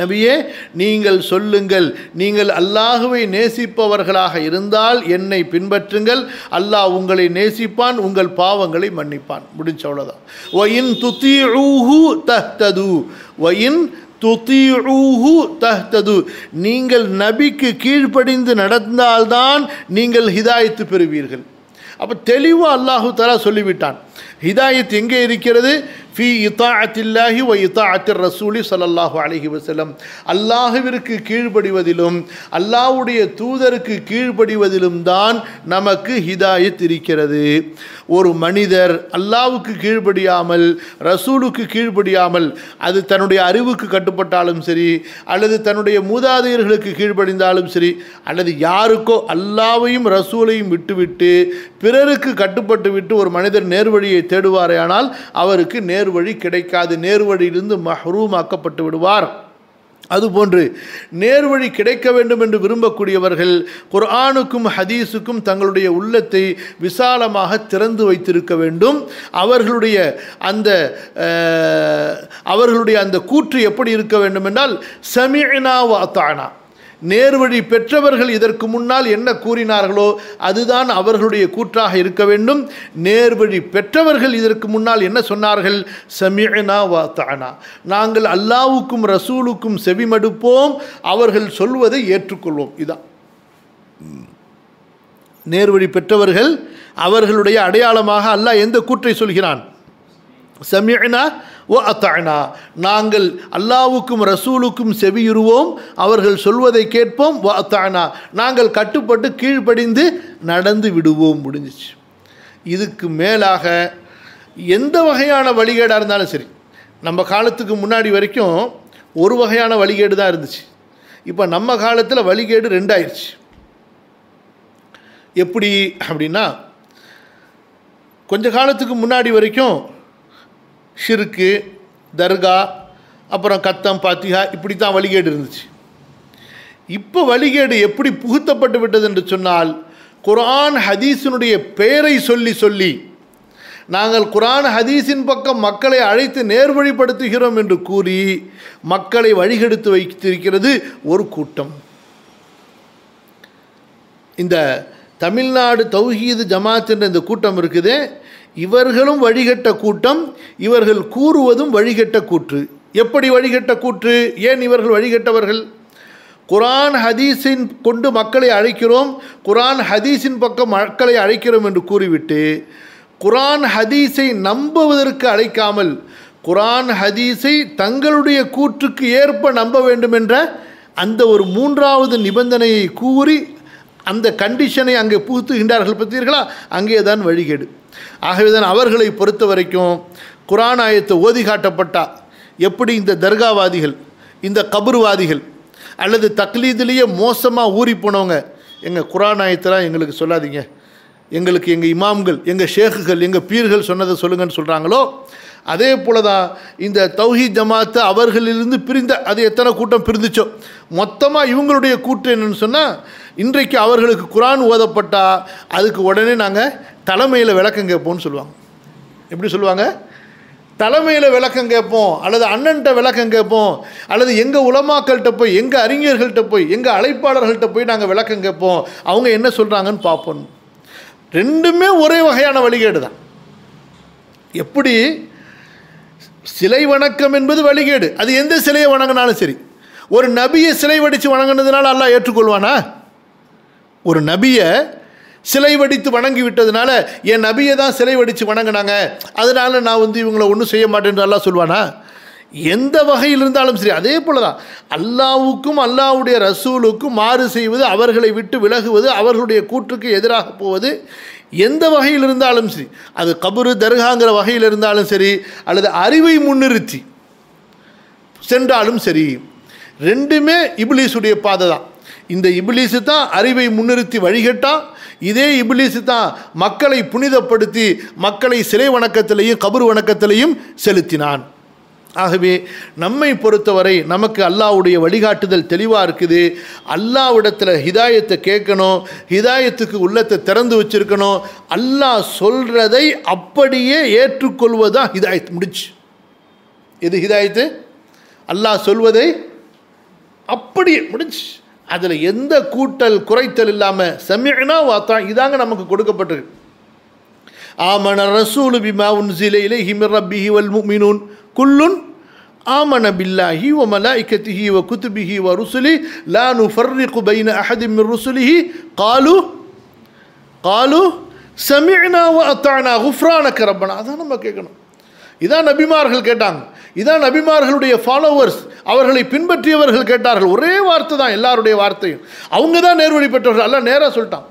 [SPEAKER 1] நபியே நீங்கள் சொல்லுங்கள். நீங்கள் அல்லாஹுவை நேசிப்பவர்களாக இருந்தால் என்னை பின்பற்றுங்கள். அல்லாஹ் உங்களை நேசிப்பான் உங்கள் பாவங்களை மன்னிப்பான். முடிஞ்ச அவ்வளோதான் ஒயின் துத்தி துத்தீஊஹு தஹ்தது ஒயின் துத்தீஊஹு தஹ்தது. நீங்கள் நபிக்கு கீழ்ப்படிந்து நடந்தால்தான் நீங்கள் ஹிதாயத்து பெறுவீர்கள். அப்போ தெளிவாக அல்லாஹு தலா சொல்லிவிட்டான். ஹிதாயத் எங்கே இருக்கிறது? ஃபி இத்தாஅத்தில்லாஹி வ இத்தாஅத்திர் ரசூலி ஸல்லல்லாஹு அலஹி வசலம் அல்லாஹுவிற்கு கீழ்ப்படிவதிலும் அல்லாஹ்வுடைய தூதருக்கு கீழ்ப்படிவதிலும் தான் நமக்கு ஹிதாயத் இருக்கிறது. ஒரு மனிதர் அல்லாவுக்கு கீழ்ப்படியாமல் ரசூலுக்கு கீழ்ப்படியாமல் அது தன்னுடைய அறிவுக்கு கட்டுப்பட்டாலும் சரி அல்லது தன்னுடைய மூதாதையர்களுக்கு கீழ்ப்படிந்தாலும் சரி அல்லது யாருக்கோ அல்லாவையும் ரசூலையும் விட்டுவிட்டு பிறருக்கு கட்டுப்பட்டு விட்டு ஒரு மனிதர் நேர்வழியை தேடுவாரேயானால் அவருக்கு நேர்வழி கிடைக்காது. நேர்வழியிலிருந்து மஹ்ரூமாக்கப்பட்டு விடுவார். அதுபோன்று நேர்வழி கிடைக்க வேண்டும் என்று விரும்பக்கூடியவர்கள் குர்ஆனுக்கும் ஹதீஸுக்கும் தங்களுடைய உள்ளத்தை விசாலமாக திறந்து வைத்திருக்க வேண்டும். அவர்களுடைய அந்த அவர்களுடைய அந்த கூற்று எப்படி இருக்க வேண்டும் என்றால் சமினா வாத்தானா நேர்வழி பெற்றவர்கள் இதற்கு முன்னால் என்ன கூறினார்களோ அதுதான் அவர்களுடைய கூற்றாக இருக்க வேண்டும். நேர்வழி பெற்றவர்கள் இதற்கு முன்னால் என்ன சொன்னார்கள்? சமிஅனா வாத்தானா நாங்கள் அல்லாவுக்கும் ரசூலுக்கும் செவிமடுப்போம். அவர்கள் சொல்வதை ஏற்றுக்கொள்வோம். இதான் நேர்வழி பெற்றவர்கள் அவர்களுடைய அடையாளமாக அல்லாஹ் எந்த கூற்றை சொல்கிறான்? சமியனா ஓ அத்தானா நாங்கள் அல்லாவுக்கும் ரசூலுக்கும் செவியுறுவோம். அவர்கள் சொல்வதை கேட்போம். வ அத்தானா நாங்கள் கட்டுப்பட்டு கீழ்ப்படிந்து நடந்து விடுவோம். முடிஞ்சிச்சு. இதுக்கு மேலாக எந்த வகையான வழிகேடாக இருந்தாலும் சரி நம்ம காலத்துக்கு முன்னாடி வரைக்கும் ஒரு வகையான வழிகேடு தான் இருந்துச்சு. இப்போ நம்ம காலத்தில் வழிகேடு ரெண்டாயிருச்சு. எப்படி அப்படின்னா கொஞ்ச காலத்துக்கு முன்னாடி வரைக்கும் ஷிருக்கு தர்கா அப்புறம் கத்தம் பாத்திகா இப்படி தான் வழிகேடு இருந்துச்சு. இப்போ வழிகேடு எப்படி புகுத்தப்பட்டு விட்டது என்று சொன்னால் குரான் ஹதீஸினுடைய பெயரை சொல்லி சொல்லி நாங்கள் குரான் ஹதீஸின் பக்கம் மக்களை அழைத்து நேர்வழிப்படுத்துகிறோம் என்று கூறி மக்களை வழிகெடுத்து வைத்திருக்கிறது ஒரு கூட்டம். இந்த தமிழ்நாடு தௌஹீது ஜமாத் என்ற இந்த கூட்டம் இருக்குது இவர்களும் வழிகட்ட கூட்டம் இவர்கள் கூறுவதும் வழிகட்ட கூற்று. எப்படி வழிகட்ட கூற்று? ஏன் இவர்கள் வழிகட்டவர்கள்? குரான் ஹதீஸின் கொண்டு மக்களை அழைக்கிறோம் குரான் ஹதீஸின் பக்கம் மக்களை அழைக்கிறோம் என்று கூறிவிட்டு குரான் ஹதீஸை நம்புவதற்கு அழைக்காமல் குரான் ஹதீஸை தங்களுடைய கூற்றுக்கு ஏற்ப நம்ப வேண்டும் என்ற அந்த ஒரு மூன்றாவது நிபந்தனையை கூறி அந்த கண்டிஷனை அங்கே புகுத்துகின்றார்கள் பார்த்தீர்களா அங்கே தான் வழிகேடு. ஆகவே தான் அவர்களை பொறுத்த வரைக்கும் குரான் ஆயத்தை ஓதி காட்டப்பட்டா. எப்படி இந்த தர்காவாதிகள் இந்த கபுருவாதிகள் அல்லது தக்லீதிலேயே மோசமாக ஊறி போனவங்க எங்கள் குரான் ஆயத்தெல்லாம் எங்களுக்கு சொல்லாதீங்க. எங்களுக்கு எங்கள் இமாம்கள் எங்கள் ஷேக்குகள் எங்கள் பீர்கள் சொன்னதை சொல்லுங்கன்னு சொல்கிறாங்களோ அதே போல தான் இந்த தௌஹி ஜமாத்து அவர்களிலிருந்து பிரிந்த அது எத்தனை கூட்டம் பிரிந்துச்சோ. மொத்தமாக இவங்களுடைய கூட்டு என்னன்னு சொன்னால் இன்றைக்கு அவர்களுக்கு குரான் ஓதப்பட்டால் அதுக்கு உடனே நாங்கள் தலைமையில் விளக்கம் கேட்போம்னு சொல்லுவாங்க. எப்படி சொல்லுவாங்க? தலைமையில் விளக்கம் கேட்போம் அல்லது அண்ணன்ட்ட விளக்கம் கேட்போம் அல்லது எங்கள் உலமாக்கள்கிட்ட போய் எங்கள் அறிஞர்கள்ட்ட போய் எங்கள் அழைப்பாளர்கள்ட்ட போய் நாங்கள் விளக்கம் கேட்போம். அவங்க என்ன சொல்கிறாங்கன்னு பார்ப்போம். ரெண்டுமே ஒரே வகையான வழிகேடு தான். எப்படி? சிலை வணக்கம் என்பது வழிகேடு. அது எந்த சிலையை வணங்கினாலும் சரி. ஒரு நபியை சிலை வடித்து வணங்கினதுனால எல்லாம் ஏற்றுக்கொள்வானா? ஒரு நபியை சிலை வடித்து வணங்கி விட்டதுனால என் நபியை தான் சிலை வடித்து வணங்கினாங்க. அதனால் நான் வந்து இவங்களை ஒன்றும் செய்ய மாட்டேன்றெல்லாம் அல்லாஹ் சொல்வானா? எந்த வகையில் இருந்தாலும் சரி அதே போல தான் அல்லாவுக்கும் அல்லாவுடைய ரசூலுக்கும் மாறு செய்வது அவர்களை விட்டு விலகுவது அவர்களுடைய கூற்றுக்கு எதிராக போவது எந்த வகையில் இருந்தாலும் சரி. அது கபரு தர்காங்கிற வகையில் இருந்தாலும் சரி அல்லது அறிவை முன்னிறுத்தி சென்றாலும் சரி. ரெண்டுமே இபிலிஸுடைய பாதை தான். இந்த இபிலிசு தான் அறிவை முன்னிறுத்தி வழிகட்டான் இதே இபிலிசு தான் மக்களை புனிதப்படுத்தி மக்களை சிலை வணக்கத்திலையும் கபர் வணக்கத்திலையும் செலுத்தினான். ஆகவே நம்மை பொறுத்தவரை நமக்கு அல்லாவுடைய வழிகாட்டுதல் தெளிவாக இருக்குது. அல்லாவிடத்தில் ஹிதாயத்தை கேட்கணும் ஹிதாயத்துக்கு உள்ளத்தை திறந்து வச்சிருக்கணும். அல்லாஹ் சொல்கிறதை அப்படியே ஏற்றுக்கொள்வதுதான் ஹிதாயத் முடிச்சு எது ஹிதாயத்து? அல்லாஹ் சொல்வதை அப்படியே முடிஞ்சு. அதில் எந்த கூட்டல் குறைத்தல் இல்லாமல் செம்மினா வாத்தா இதாங்க நமக்கு கொடுக்கப்பட்டிருக்கு. ஆமன ரசூலு பிமா உன்சில இலைஹி மிர் ரப்பிஹி வல் முஃமினூன் குல்லுன் ஆமன பில்லாஹி வ மலாயிகத்திஹி வ குத்துபிஹி வ ருசுலி லா ஃபர்ரி பைன அஹதின் ருசுலிஹி காலு காலு சமீனா வ அத்தானா குஃப்ரானக ரப்பனா அதான் நம்ம கேட்கணும். இதான் நபிமார்கள் கேட்டாங்க. இதான் நபிமார்களுடைய ஃபாலோவர்ஸ் அவர்களை பின்பற்றியவர்கள் கேட்டார்கள். ஒரே வார்த்தை தான் எல்லாருடைய வார்த்தையும். அவங்க தான் நேர்வழி பெற்றவர்கள். அல்ல நேராக சொல்லிட்டான்.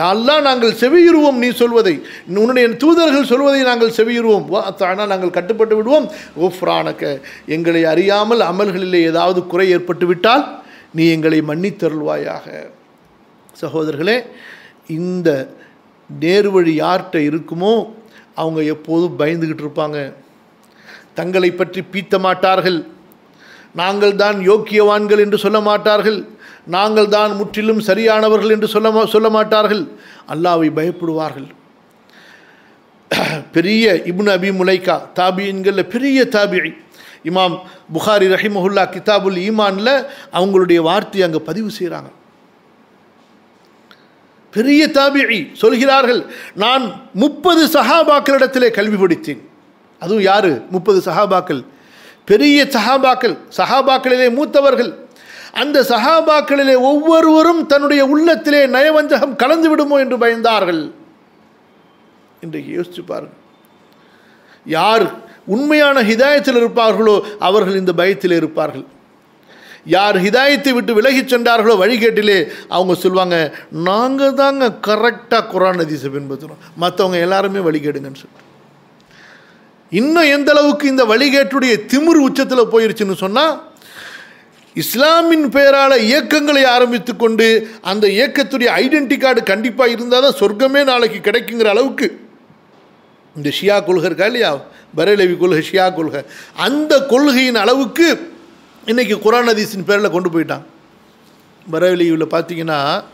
[SPEAKER 1] யாரெல்லாம் நாங்கள் செவியுருவோம் நீ சொல்வதை. உன்னுடைய தூதர்கள் சொல்வதை நாங்கள் செவியுருவோம் ஆனால் நாங்கள் கட்டுப்பட்டு விடுவோம். ஓஃப்ரானக்க எங்களை அறியாமல் அமல்களிலே ஏதாவது குறை ஏற்பட்டு விட்டால் நீ எங்களை மன்னித்தருள்வாயாக. சகோதரர்களே இந்த நேர்வழி யார்கிட்ட இருக்குமோ அவங்க எப்போதும் பயந்துக்கிட்டு இருப்பாங்க. தங்களை பற்றி பீத்த மாட்டார்கள். நாங்கள் தான் யோக்கியவான்கள் என்று சொல்ல மாட்டார்கள். நாங்கள் தான் முற்றிலும் சரியானவர்கள் என்று சொல்ல மா- சொல்ல மாட்டார்கள். அல்லாவை பயப்படுவார்கள். பெரிய இப்னு அபி முலைக்கா தாபியன்களில் பெரிய தாபியை இமாம் புகாரி ரஹிமஹுல்லா கிதாபுல் ஈமானில் அவங்களுடைய வார்த்தையை அங்கே பதிவு செய்கிறாங்க பெரிய தாபிழி சொல்கிறார்கள் நான் முப்பது சஹாபாக்களிடத்திலே கல்வி படித்தேன். அதுவும் யாரு? முப்பது சஹாபாக்கள். பெரிய சஹாபாக்கள் சஹாபாக்களிலே மூத்தவர்கள். அந்த சஹாபாக்களிலே ஒவ்வொருவரும் தன்னுடைய உள்ளத்திலே நயவஞ்சகம் கலந்து விடுமோ என்று பயந்தார்கள். இன்றைக்கு யோசிச்சு பாருங்கள் யார் உண்மையான ஹிதாயத்தில் இருப்பார்களோ அவர்கள் இந்த பயத்தில் இருப்பார்கள். யார் ஹிதாயத்தை விட்டு விலகிச் சென்றார்களோ வழிகேட்டிலே அவங்க சொல்லுவாங்க நாங்கள் தாங்க கரெக்டாக குரான் ஹதீஸை பின்பற்றுறோம். மற்றவங்க எல்லாருமே வழிகேடுங்கன்னு சொல்லிட்டு இன்னும் எந்த அளவுக்கு இந்த வழிகேட்டுடைய திமிர் உச்சத்தில் போயிருச்சுன்னு சொன்னால் இஸ்லாமின் பெயரால் இயக்கங்களை ஆரம்பித்து கொண்டு அந்த இயக்கத்துடைய ஐடென்டி கார்டு கண்டிப்பாக இருந்தால் தான் சொர்க்கமே நாளைக்கு கிடைக்குங்கிற அளவுக்கு. இந்த ஷியா கொள்கை இருக்கா இல்லையா? பரேலவி கொள்கை ஷியா கொள்கை. அந்த கொள்கையின் அளவுக்கு இன்றைக்கி குரான் ஹதீஸின் பேரில் கொண்டு போயிட்டான். பரவலியூவில் பார்த்தீங்கன்னா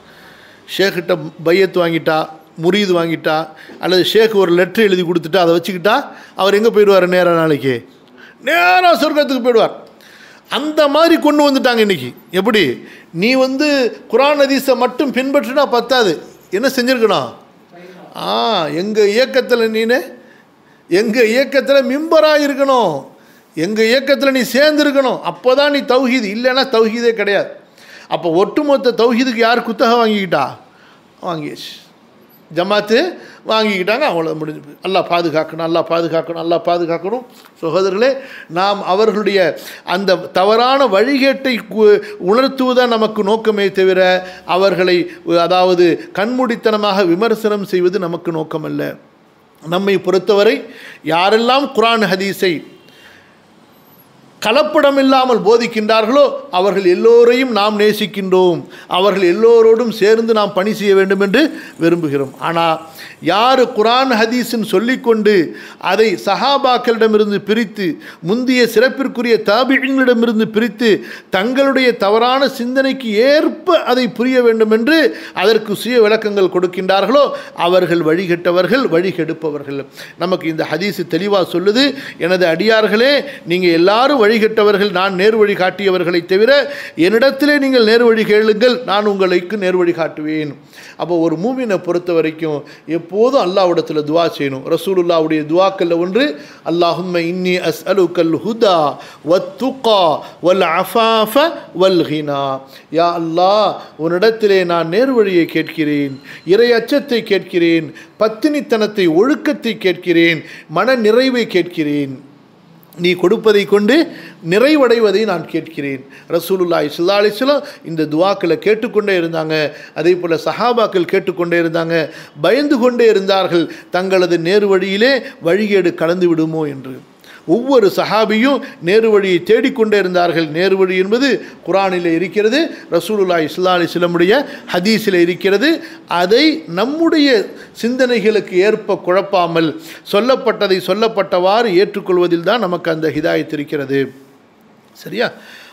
[SPEAKER 1] ஷேக்கிட்ட பையத்து வாங்கிட்டா முரீது வாங்கிட்டா அல்லது ஷேக் ஒரு லெட்ரு எழுதி கொடுத்துட்டா அதை வச்சுக்கிட்டா அவர் எங்கே போயிடுவார் நேராக நாளைக்கு? நேராக சொர்க்கத்துக்கு போயிடுவார். அந்த மாதிரி கொண்டு வந்துட்டாங்க இன்னைக்கு. எப்படி? நீ வந்து குரான் ஹதீஸை மட்டும் பின்பற்றினா பத்தாது. என்ன செஞ்சுருக்கணும்? ஆ எங்கள் இயக்கத்தில் நீனு எங்கள் இயக்கத்தில் மிம்பராக இருக்கணும். எங்கள் இயக்கத்தில் நீ சேர்ந்துருக்கணும். அப்போ தான் நீ தௌஹீது. இல்லைன்னா தௌஹீதே கிடையாது. அப்போ ஒட்டுமொத்த தௌஹீதுக்கு யார் குத்தகை வாங்கிக்கிட்டா? வாங்கியாச்சு. ஜமாத்து வாங்கிக்கிட்டாங்க அவ்வளோ முடிஞ்சு நல்லா பாதுகாக்கணும் நல்லா பாதுகாக்கணும் நல்லா பாதுகாக்கணும். சகோதரர்களே நாம் அவர்களுடைய அந்த தவறான வழிகேட்டை கு- நமக்கு நோக்கமே தவிர அவர்களை அதாவது கண்மூடித்தனமாக விமர்சனம் செய்வது நமக்கு நோக்கமல்ல. நம்மை பொறுத்தவரை யாரெல்லாம் குரான் ஹதீஸை கலப்படம் இல்லாமல் போதிக்கின்றார்களோ அவர்கள் எல்லோரையும் நாம் நேசிக்கின்றோம். அவர்கள் எல்லோரோடும் சேர்ந்து நாம் பணி செய்ய வேண்டும் என்று விரும்புகிறோம். ஆனால் யார் குரான் ஹதீஸின் சொல்லிக்கொண்டு அதை சஹாபாக்களிடமிருந்து பிரித்து முந்தைய சிறப்பிற்குரிய தாபிகளிடமிருந்து பிரித்து தங்களுடைய தவறான சிந்தனைக்கு ஏற்ப அதை புரிய வேண்டும் என்று அதற்கு சுய விளக்கங்கள் கொடுக்கின்றார்களோ அவர்கள் வழிகட்டவர்கள் வழிகெடுப்பவர்கள். நமக்கு இந்த ஹதீஸ் தெளிவாக சொல்லுது. எனது அடியார்களே நீங்கள் எல்லாரும் வழி வழிகட்டவர்கள் நான் நேர்வழி காட்டியவர்களைத் தவிர என்னிடத்திலே நீங்கள் நேர்வழி கேளுங்கள் நான் உங்களுக்கு நேர்வழி காட்டுவேன். அப்போ ஒரு மூமினை பொறுத்த வரைக்கும் எப்போதும் அல்லாவிடத்தில் துவா செய்யணும். ரசூலுல்லாவுடைய துவாக்கல்ல ஒன்று அல்லாஹும்ம இன்னி அஸ் அலு கல் ஹுதா வத்துகா வல் அஃபாஃப வல் ஹினா. யா அல்லாஹ் உன்னிடத்திலே நான் நேர்வழியை கேட்கிறேன் இறை அச்சத்தை கேட்கிறேன் பத்தினித்தனத்தை ஒழுக்கத்தை கேட்கிறேன் மன நிறைவை கேட்கிறேன். நீ கொடுப்பதை கொண்டு நிறைவடைவதை நான் கேட்கிறேன். ரசூலுல்லாய் சுல்லா அலிஸ்லாம் இந்த துவாக்களை கேட்டுக்கொண்டே இருந்தாங்க. அதே போல் சஹாபாக்கள் கேட்டுக்கொண்டே இருந்தாங்க. பயந்து கொண்டே இருந்தார்கள். தங்களது நேர் வழியிலே வழிகேடு கலந்து விடுமோ என்று. ஒவ்வொரு சஹாபியும் நேரு வழியை தேடிக்கொண்டே இருந்தார்கள். நேரு வழி என்பது குரானில் இருக்கிறது ரசூலுல்லா இஸ்லா அலி வஸல்லமுடைய ஹதீஸில் இருக்கிறது. அதை நம்முடைய சிந்தனைகளுக்கு ஏற்ப குழப்பாமல் சொல்லப்பட்டதை சொல்லப்பட்டவாறு ஏற்றுக்கொள்வதில் தான் நமக்கு அந்த ஹிதாயத் இருக்கிறது. சரியா?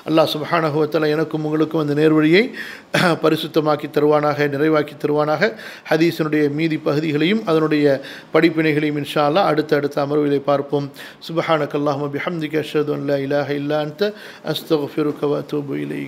[SPEAKER 1] அல்லாஹ் சுபஹானஹுவத்தில் எனக்கும் உங்களுக்கும் அந்த நேர்வழியை பரிசுத்தமாக்கி தருவானாக நிறைவாக்கி தருவானாக. ஹதீஸினுடைய மீதி பகுதிகளையும் அதனுடைய படிப்பினைகளையும் இன்ஷா அல்லா அடுத்த அடுத்த அமர்வுகளை பார்ப்போம். சுபஹானக் அல்லாஹ் பிஹம்திக அஷ்ஹது அன் இலாஹ இல்லா அன்த அஸ்தக்ஃபிருக வ அத்தூபு